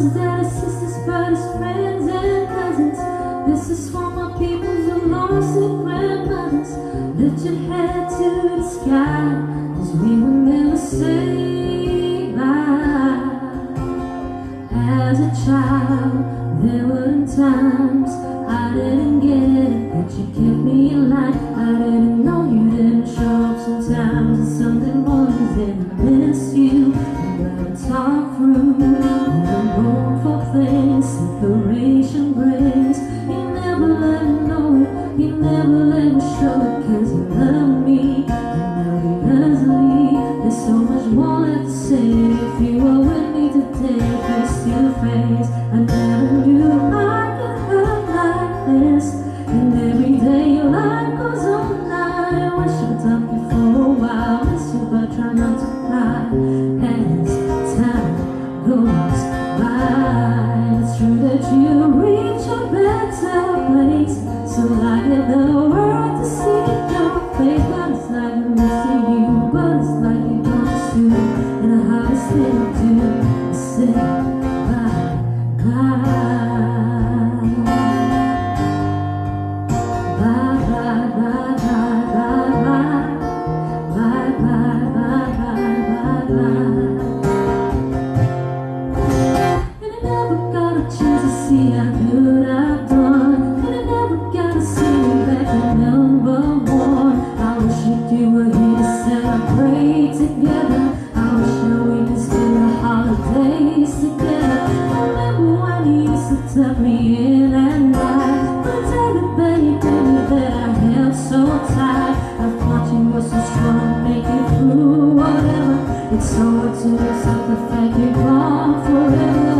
mothers, daughters, sisters, brothers, friends and cousins? This is for my people who lost their grandmothers. Lift your head to the sky Cause we will never say bye. As a child, there were times I didn't get it But you kept me alive I didn't know you didn't show up sometimes Something Sunday mornings and I miss you And I talk through desperation brings. You never let me know it, you never let me show it. Cause you love me, and now because me. There's so much more left to say. If you were with me today, face to face I never knew I could hurt like this. And every day your life goes on. I wish you'd done before. A while Miss you but try not to cry. to life. tuck me in and I tell you, baby, that I held so tight I thought you were so strong, make it through whatever. It's hard to accept the fact you're gone forever.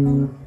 Thank